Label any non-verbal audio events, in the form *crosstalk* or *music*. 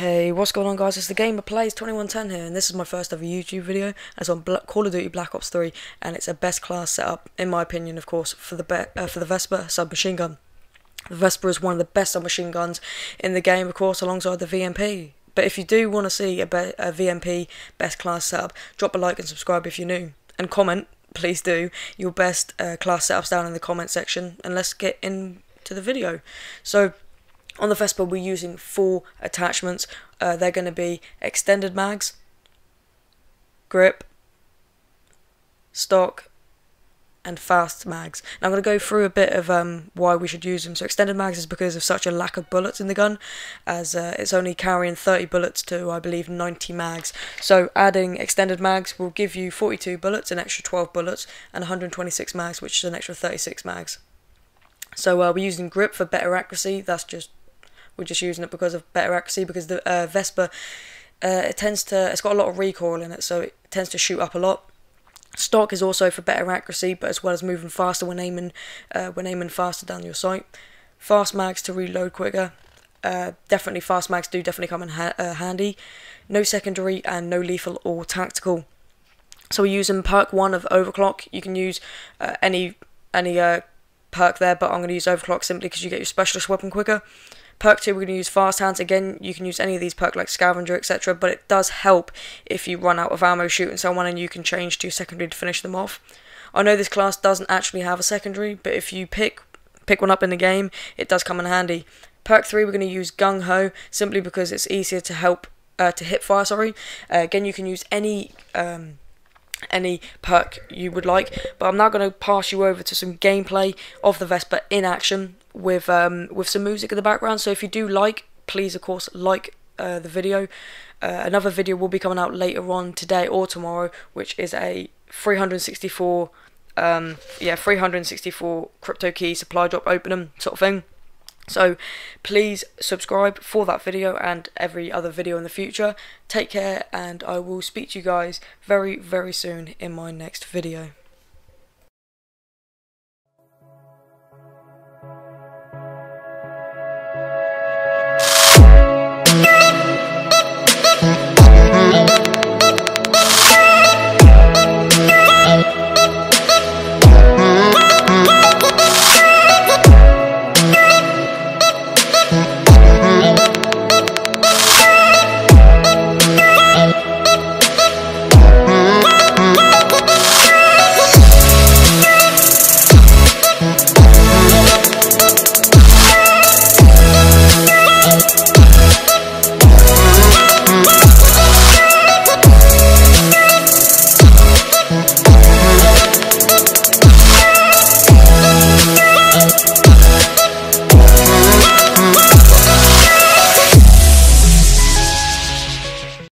Hey, what's going on guys? It's the Gamer Plays 2110 here, and this is my first ever YouTube video. It's on Bla Call of Duty Black Ops 3, and it's a best class setup, in my opinion, of course, for the uh, for the Vesper submachine gun. The Vesper is one of the best submachine guns in the game, of course, alongside the VMP. But if you do want to see a, a VMP best class setup, drop a like and subscribe if you're new, and comment, *laughs* please do, your best uh, class setups down in the comment section, and let's get into the video. So, on the Vesper, we're using four attachments. Uh, they're going to be extended mags, grip, stock, and fast mags. Now I'm going to go through a bit of um, why we should use them. So extended mags is because of such a lack of bullets in the gun, as uh, it's only carrying 30 bullets to I believe 90 mags. So adding extended mags will give you 42 bullets, an extra 12 bullets, and 126 mags, which is an extra 36 mags. So uh, we're using grip for better accuracy. That's just we're just using it because of better accuracy because the uh, Vesper uh, it tends to it's got a lot of recoil in it so it tends to shoot up a lot. Stock is also for better accuracy but as well as moving faster when aiming uh, when aiming faster down your sight. Fast mags to reload quicker uh, definitely fast mags do definitely come in ha uh, handy. No secondary and no lethal or tactical. So we're using perk 1 of overclock. You can use uh, any any perk there but I'm going to use overclock simply because you get your specialist weapon quicker Perk 2, we're going to use Fast Hands. Again, you can use any of these perks like Scavenger, etc. But it does help if you run out of ammo shooting someone and you can change to secondary to finish them off. I know this class doesn't actually have a secondary, but if you pick pick one up in the game, it does come in handy. Perk 3, we're going to use Gung Ho, simply because it's easier to help, uh, to hip fire, sorry. Uh, again, you can use any... Um, any perk you would like. But I'm now going to pass you over to some gameplay of the Vesper in action with um, with some music in the background. So if you do like, please of course like uh, the video. Uh, another video will be coming out later on today or tomorrow, which is a 364 um, yeah 364 crypto key supply drop opening sort of thing. So please subscribe for that video and every other video in the future. Take care and I will speak to you guys very, very soon in my next video.